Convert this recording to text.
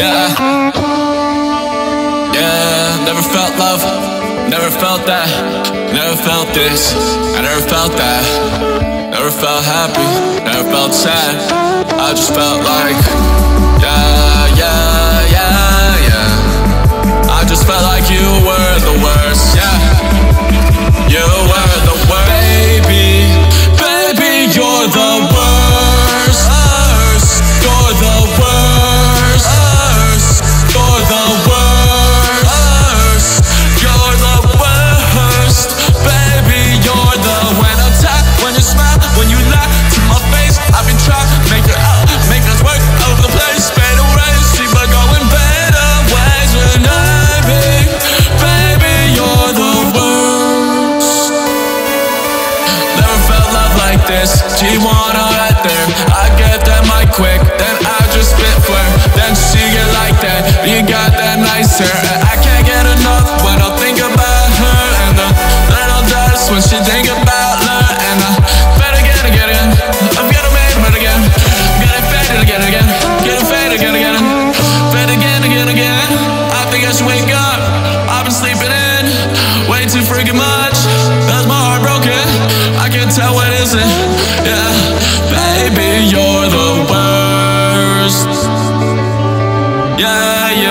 Yeah. Yeah, never felt love, never felt that, never felt this, I never felt that, never felt happy, never felt sad, I just felt like, like this. G1 right there. I get that mic quick, then I just spit flirt. Then she get like that. You got that nice hair. Yeah, baby, you're the worst. Yeah, yeah.